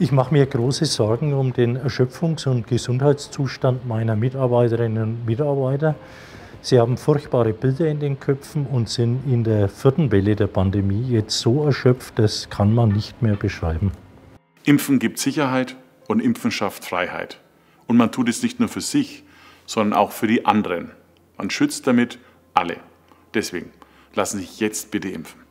Ich mache mir große Sorgen um den Erschöpfungs- und Gesundheitszustand meiner Mitarbeiterinnen und Mitarbeiter. Sie haben furchtbare Bilder in den Köpfen und sind in der vierten Welle der Pandemie jetzt so erschöpft, das kann man nicht mehr beschreiben. Impfen gibt Sicherheit und Impfen schafft Freiheit. Und man tut es nicht nur für sich, sondern auch für die anderen. Man schützt damit alle. Deswegen lassen Sie sich jetzt bitte impfen.